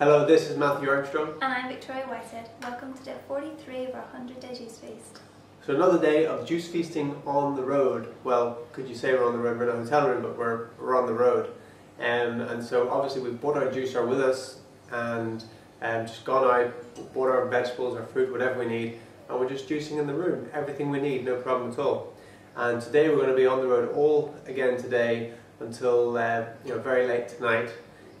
Hello, this is Matthew Armstrong. And I'm Victoria Whitehead. Welcome to day 43 of our 100 Day Juice Feast. So another day of juice feasting on the road. Well, could you say we're on the road? We're in a hotel room, but we're, we're on the road. Um, and so obviously we've brought our juicer with us and um, just gone out, bought our vegetables, our fruit, whatever we need, and we're just juicing in the room. Everything we need, no problem at all. And today we're going to be on the road all again today until uh, you know very late tonight.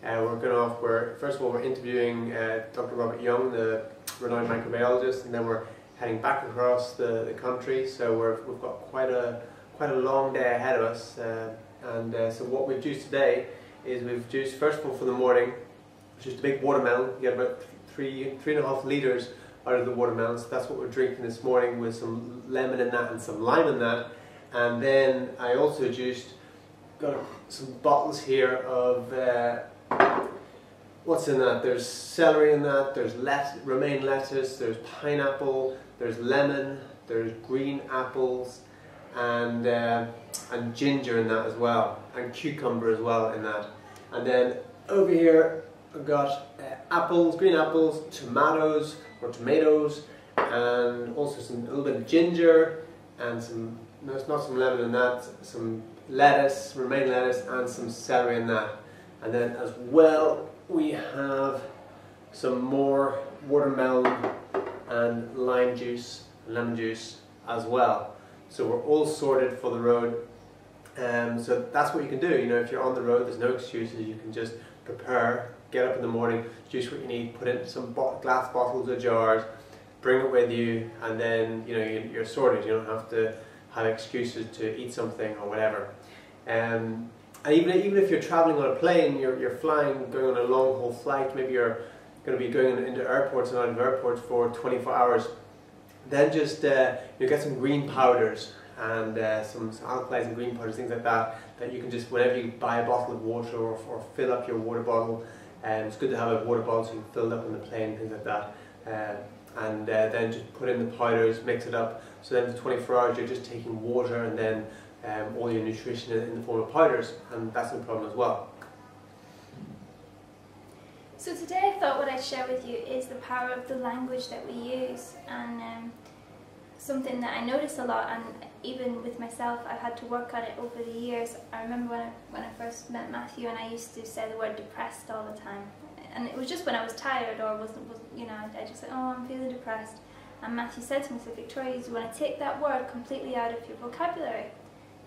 Uh, we're going off. We're first of all we're interviewing uh, Dr. Robert Young, the renowned microbiologist, and then we're heading back across the, the country. So we're, we've got quite a quite a long day ahead of us. Uh, and uh, so what we've juiced today is we've juiced first of all for the morning, just a big watermelon. You get about three three and a half liters out of the watermelon. So that's what we're drinking this morning with some lemon in that and some lime in that. And then I also juiced got some bottles here of. What's in that? There's celery in that, there's let romaine lettuce, there's pineapple, there's lemon, there's green apples, and, uh, and ginger in that as well, and cucumber as well in that. And then over here I've got uh, apples, green apples, tomatoes or tomatoes, and also some a little bit of ginger, and some, no not some lemon in that, some lettuce, romaine lettuce, and some celery in that. And then as well, we have some more watermelon and lime juice, lemon juice as well. So we're all sorted for the road. Um, so that's what you can do. You know, if you're on the road, there's no excuses. You can just prepare, get up in the morning, juice what you need, put it in some glass bottles or jars, bring it with you, and then you know you're sorted. You don't have to have excuses to eat something or whatever. Um, and even, even if you're traveling on a plane, you're, you're flying, going on a long haul flight, maybe you're going to be going into airports and out of airports for 24 hours, then just uh, you get some green powders and uh, some, some alkalizing green powders, things like that, that you can just, whenever you buy a bottle of water or, or fill up your water bottle, um, it's good to have a water bottle so you can fill it up on the plane, things like that. Uh, and uh, then just put in the powders, mix it up. So then for 24 hours you're just taking water and then um, all your nutrition in, the form of powders, and that's no problem as well. So today I thought what I'd share with you is the power of the language that we use and um, something that I notice a lot and even with myself I've had to work on it over the years. I remember when I, when I first met Matthew and I used to say the word depressed all the time and it was just when I was tired or wasn't, was you know, I just said, oh I'm feeling depressed and Matthew said to me, said, Victoria, you want to take that word completely out of your vocabulary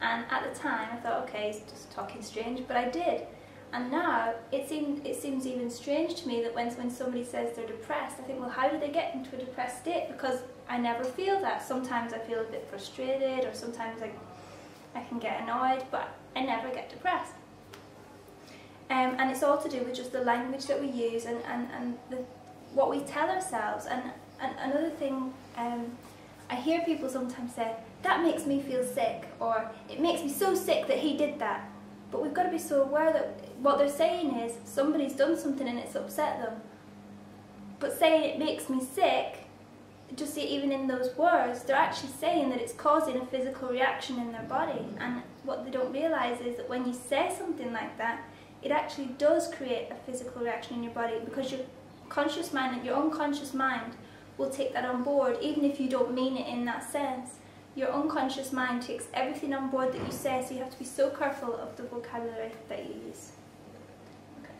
and at the time, I thought, okay, he's just talking strange, but I did. And now it seems it seems even strange to me that when when somebody says they're depressed, I think, well, how do they get into a depressed state? Because I never feel that. Sometimes I feel a bit frustrated, or sometimes I I can get annoyed, but I never get depressed. Um, and it's all to do with just the language that we use and and and the, what we tell ourselves. And, and another thing, um, I hear people sometimes say, that makes me feel sick, or it makes me so sick that he did that. But we've got to be so aware that what they're saying is somebody's done something and it's upset them. But saying it makes me sick, just even in those words, they're actually saying that it's causing a physical reaction in their body. And what they don't realise is that when you say something like that, it actually does create a physical reaction in your body because your conscious mind and your unconscious mind will take that on board even if you don't mean it in that sense your unconscious mind takes everything on board that you say, so you have to be so careful of the vocabulary that you use. Okay.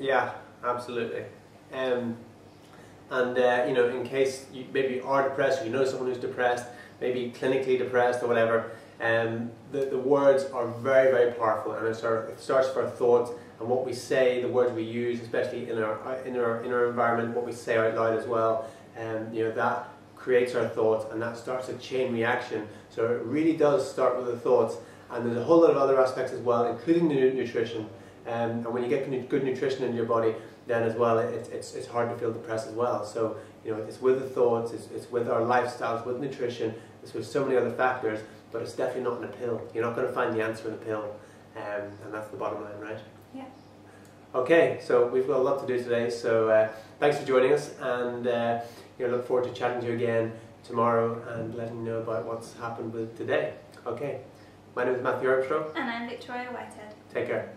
Yeah, absolutely. Um, and uh, you know, in case you maybe are depressed, or you know someone who's depressed, maybe clinically depressed or whatever, um, the, the words are very, very powerful, and it, it starts for a thought, and what we say, the words we use, especially in our in our in our environment, what we say out loud as well, um, you know that creates our thoughts and that starts a chain reaction. So it really does start with the thoughts and there's a whole lot of other aspects as well, including the nutrition. Um, and when you get good nutrition in your body, then as well, it, it's, it's hard to feel depressed as well. So, you know, it's with the thoughts, it's, it's with our lifestyles, with nutrition, it's with so many other factors, but it's definitely not in a pill. You're not going to find the answer in a pill. Um, and that's the bottom line, right? Yeah. Okay, so we've got a lot to do today, so uh, thanks for joining us, and uh, you know, look forward to chatting to you again tomorrow and letting you know about what's happened with today. Okay, my name is Matthew Armstrong. And I'm Victoria Whitehead. Take care.